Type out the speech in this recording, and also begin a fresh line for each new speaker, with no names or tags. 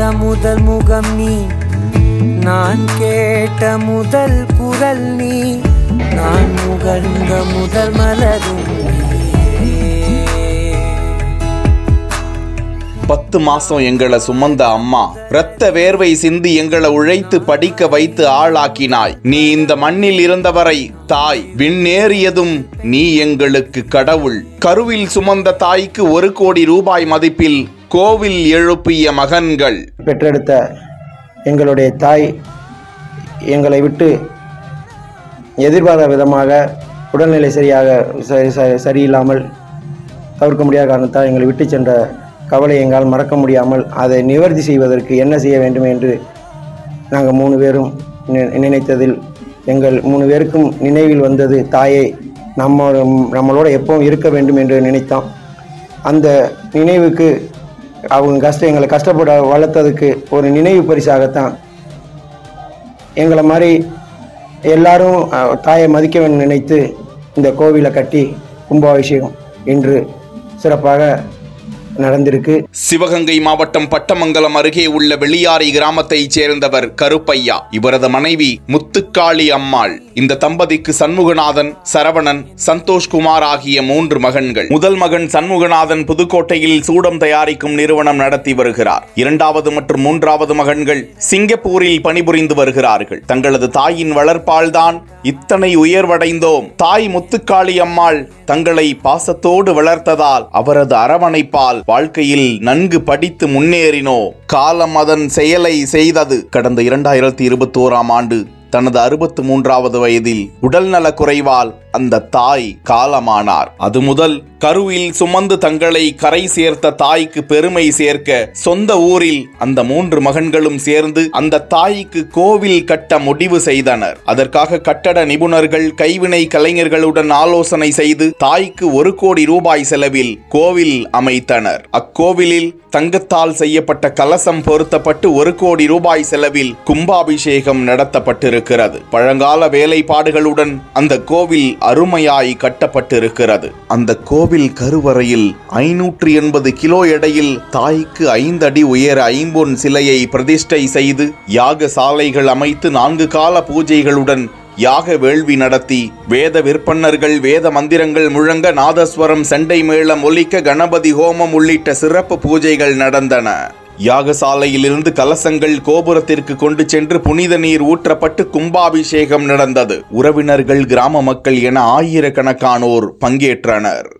பார்த்த முதல் முகம் நீ. நான் கேட்ட முதல் குரல் நீ. நான் முகழ்ந்த முதல் மலரும்
பத்து மாசம் எங்களை சுமந்த அம்மா இரத்த வேர்வை சிந்தி எங்களை உழைத்து படிக்க வைத்து ஆளாக்கினாய். நீ இந்த மண்ணில் இருந்தவரை தாய் விண்ணேறியதும் நீ எங்களுக்கு கடவுள். கருவில் சுமந்த தாய்க்கு ஒரு கோடி ரூபாய் மதிப்பில் கோவில் எழுப்பிய மகன்கள்.
பெற்றெடுத்த எங்களுடைய தாய் எங்களை விட்டு எதிர்பாராத விதமாக உடல்நிலை சரியாக சரி ச- சரியில்லாமல் தவிர்க்க முடியாத காரணத்தால் எங்களை விட்டு சென்ற கவலை எங்களால் மறக்க முடியாமல் அதை நிவர்த்தி செய்வதற்கு என்ன செய்ய வேண்டும் என்று நாங்கள் மூணு பேரும் நினைத்ததில் எங்கள் மூணு பேருக்கும் நினைவில் வந்தது தாயை நம்ம நம்மளோட எப்பவும் இருக்க வேண்டும் என்று நினைத்தோம் அந்த நினைவுக்கு அவங்க கஷ்டம் எங்களை கஷ்டப்பட வளர்த்ததுக்கு ஒரு நினைவு பரிசாகத்தான் எங்களை மாதிரி எல்லாரும் தாயை மதிக்கவன் நினைத்து இந்த கோவிலை கட்டி கும்பாபிஷேகம் இன்று சிறப்பாக நடந்திருக்கு.
சிவகங்கை மாவட்டம் பட்டமங்கலம் அருகே உள்ள வெளியாறை கிராமத்தைச் சேர்ந்தவர் கருப்பையா. இவரது மனைவி முத்துக்காளி அம்மாள். இந்த தம்பதிக்கு சண்முகநாதன் சரவணன் சந்தோஷ்குமார் ஆகிய மூன்று மகன்கள். முதல் மகன் சண்முகநாதன் புதுக்கோட்டையில் சூடம் தயாரிக்கும் நிறுவனம் நடத்தி வருகிறார். இரண்டாவது மற்றும் மூன்றாவது மகன்கள் சிங்கப்பூரில் பணிபுரிந்து வருகிறார்கள். தங்களது தாயின் வளர்ப்பால்தான் இத்தனை உயர்வடைந்தோம். தாய் முத்துக்காளி அம்மாள் தங்களை பாசத்தோடு வளர்த்ததால் அவரது அரவணைப்பால் வாழ்க்கையில் நன்கு படித்து முன்னேறினோ. காலம் அதன் செயலை செய்தது கடந்த இரண்டாயிரத்தி இருபத்தோராம் ஆண்டு. தனது அறுபத்து மூன்றாவது வயதில் உடல்நல குறைவால் அந்த தாய் காலமானார். அது முதல் கருவில் சுமந்து தங்களை கரை சேர்த்த தாய்க்கு பெருமை சேர்க்க சொந்த ஊரில் அந்த மூன்று மகன்களும் சேர்ந்து அந்த தாய்க்கு கோவில் கட்ட முடிவு செய்தனர். அதற்காக கட்டட நிபுணர்கள் கைவினை கலைஞர்களுடன் ஆலோசனை செய்து தாய்க்கு ஒரு கோடி ரூபாய் செலவில் கோவில் அமைத்தனர். அக்கோவிலில் தங்கத்தால் செய்யப்பட்ட கலசம் பொருத்தப்பட்டு ஒரு கோடி ரூபாய் செலவில் கும்பாபிஷேகம் நடத்தப்பட்டிருக்கிறது பழங்கால வேலைப்பாடுகளுடன் அந்த கோவில் அருமையாய் கட்டப்பட்டிருக்கிறது. அந்த கோவில் கருவறையில் ஐநூற்றி எண்பது கிலோ எடையில் தாய்க்கு ஐந்து அடி உயர ஐம்பொன் சிலையை பிரதிஷ்டை செய்து யாக சாலைகள் அமைத்து நான்கு கால பூஜைகளுடன் யாக வேள்வி நடத்தி வேத விற்பன்னர்கள் வேத மந்திரங்கள் முழங்க நாதஸ்வரம் செண்டை மேளம் ஒலிக்க கணபதி ஹோமம் உள்ளிட்ட சிறப்பு பூஜைகள் நடந்தன. யாகசாலையிலிருந்து கலசங்கள் கோபுரத்திற்கு கொண்டு சென்று புனித நீர் ஊற்றப்பட்டு கும்பாபிஷேகம் நடந்தது. உறவினர்கள் கிராம மக்கள் என ஆயிரக்கணக்கானோர் பங்கேற்றனர்.